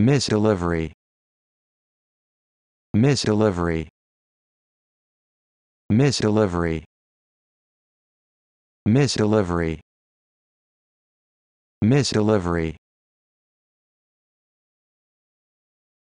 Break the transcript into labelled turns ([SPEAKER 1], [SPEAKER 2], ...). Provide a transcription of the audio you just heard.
[SPEAKER 1] misdelivery. Misdelivery. Misdelivery. Misdelivery. Misdelivery.